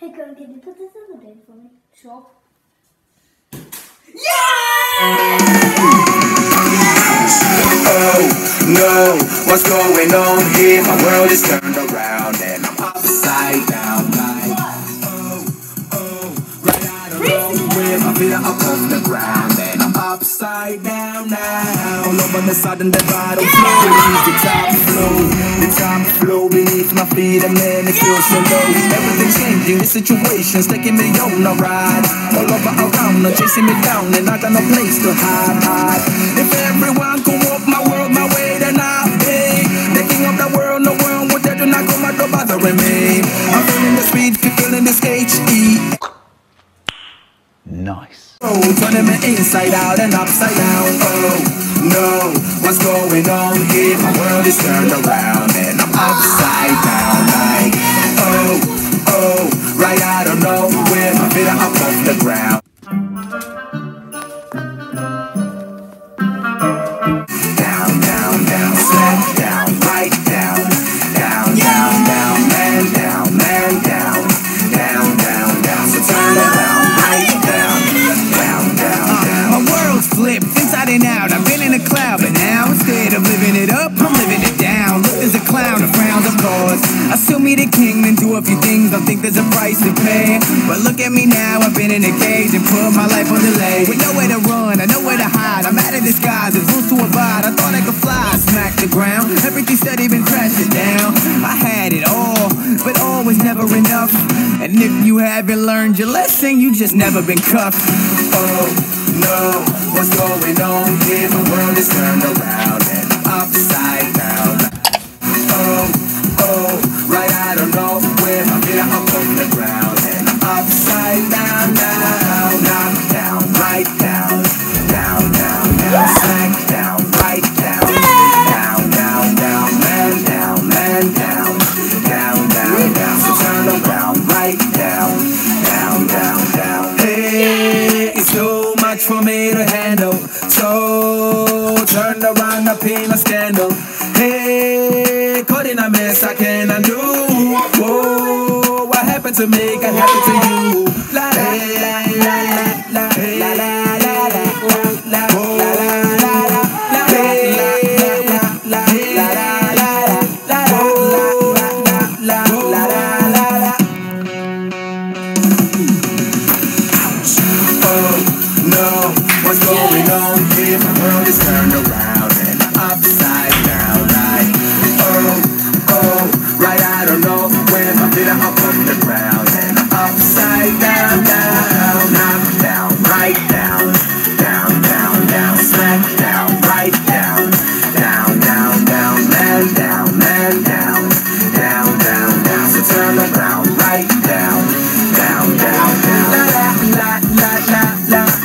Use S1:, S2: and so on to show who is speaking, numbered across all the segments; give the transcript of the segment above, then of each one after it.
S1: Hey, Colin, can you put this in the bin for me?
S2: Sure.
S3: Oh no, what's going on here? My world is turned around and I'm upside down. Like, oh, oh, right out of nowhere, my feet are up off the ground and I'm upside down now. All over the sudden the bottom flow, the top flow, the top flow beneath my feet and man it feels so low. Everything's changing, the situation's taking me on a ride. All over around, they're chasing me down and I got no place to hide. hide. If everyone could walk my world my way, then I'll be the king of the world. No one would dare to knock on my door bothering me. I'm feeling the speed, feeling this H-E.
S4: Nice.
S3: Oh, turning me inside out and upside down. Oh no, what's going on here? My world is turned around and I'm upside down. Like oh oh, right out of nowhere, my feet are up off the ground. Down, down, down, down, right down, down, down, down, man down, man down, down, down, down. Down, down, down, down.
S5: Uh, my world's flipped inside and out. I still meet king and do a few things. Don't think there's a price to pay. But look at me now, I've been in a cage and put my life on delay. With nowhere to run, I know where to hide. I'm out of disguise, there's rules to abide. I thought I could fly, smack the ground. Everything steady been crashing down. I had it all, but all was never enough. And if you haven't learned your lesson, you just never been cuffed.
S3: Oh no, what's going on here? My world is turned around and upside down. Around up in a scandal. Hey, caught in a mess I can undo. Whoa, what happened to me can happen to you.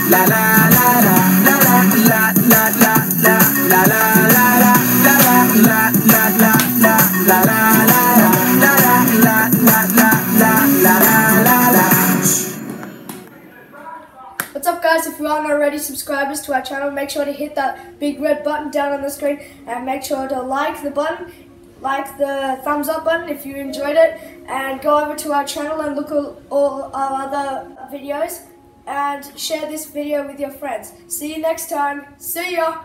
S3: La la la la la la la la la la la la la la la la
S2: What's up guys, if you aren't already subscribers to our channel, make sure to hit that big red button down on the screen and make sure to like the button, like the thumbs up button if you enjoyed it and go over to our channel and look at all our other videos and share this video with your friends. See you next time. See ya!